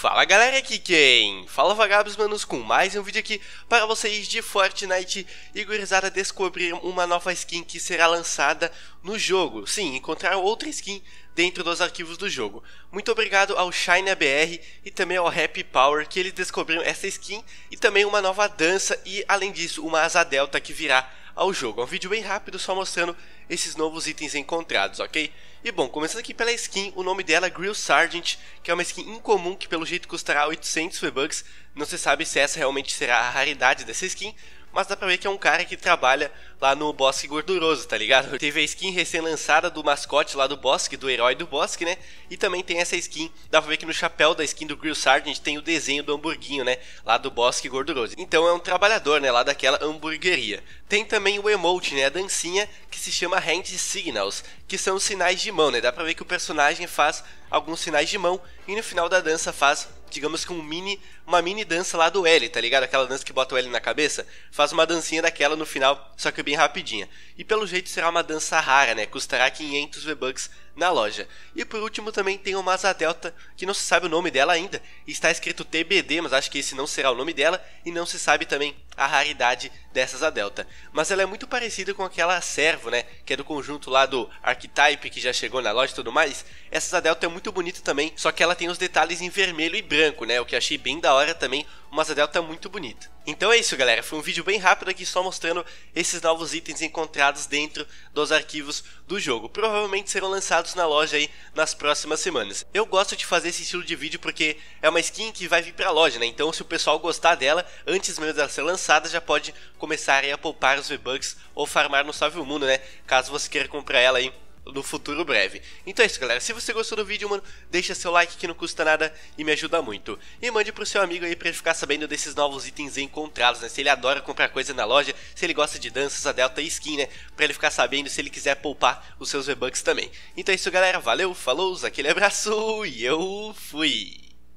Fala galera, aqui quem? Fala vagabos manos com mais um vídeo aqui para vocês de Fortnite e gurizada descobrir uma nova skin que será lançada no jogo. Sim, encontrar outra skin dentro dos arquivos do jogo. Muito obrigado ao Shine ABR e também ao Happy Power que eles descobriram essa skin e também uma nova dança e além disso uma asa delta que virá ao jogo. É um vídeo bem rápido só mostrando esses novos itens encontrados, ok? E bom, começando aqui pela skin, o nome dela é Grill Sergeant, que é uma skin incomum que pelo jeito custará 800 V-Bucks. Não se sabe se essa realmente será a raridade dessa skin, mas dá pra ver que é um cara que trabalha lá no Bosque Gorduroso, tá ligado? Teve a skin recém-lançada do mascote lá do Bosque, do herói do Bosque, né? E também tem essa skin, dá pra ver que no chapéu da skin do Grill Sergeant tem o desenho do hamburguinho, né? Lá do Bosque Gorduroso. Então é um trabalhador, né? Lá daquela hamburgueria. Tem também o emote, né? A dancinha que se chama Hand Signals, que são sinais de mão, né? Dá pra ver que o personagem faz alguns sinais de mão e no final da dança faz digamos que um mini, uma mini dança lá do L, tá ligado? Aquela dança que bota o L na cabeça, faz uma dancinha daquela no final, só que bem rapidinha. E pelo jeito será uma dança rara, né? Custará 500 V-Bucks na loja. E por último também tem uma Asa Delta, que não se sabe o nome dela ainda. Está escrito TBD, mas acho que esse não será o nome dela. E não se sabe também a raridade dessa Asa Delta. Mas ela é muito parecida com aquela Servo, né? Que é do conjunto lá do Archetype, que já chegou na loja e tudo mais. Essa Asa Delta é muito bonita também, só que ela tem os detalhes em vermelho e branco, né? O que achei bem da hora também. Uma Asa Delta muito bonita. Então é isso, galera. Foi um vídeo bem rápido aqui só mostrando esses novos itens encontrados dentro dos arquivos do jogo. Provavelmente serão lançados na loja aí nas próximas semanas. Eu gosto de fazer esse estilo de vídeo porque é uma skin que vai vir pra loja, né? Então se o pessoal gostar dela, antes mesmo dela ser lançada, já pode começar a poupar os V-Bucks ou farmar no Salve o Mundo, né? Caso você queira comprar ela aí no futuro breve. Então é isso, galera. Se você gostou do vídeo, mano, deixa seu like que não custa nada e me ajuda muito. E mande pro seu amigo aí pra ele ficar sabendo desses novos itens encontrados, né? Se ele adora comprar coisa na loja, se ele gosta de danças, a Delta e skin, né? Pra ele ficar sabendo se ele quiser poupar os seus V-Bucks também. Então é isso, galera. Valeu, falou, aquele abraço e eu fui!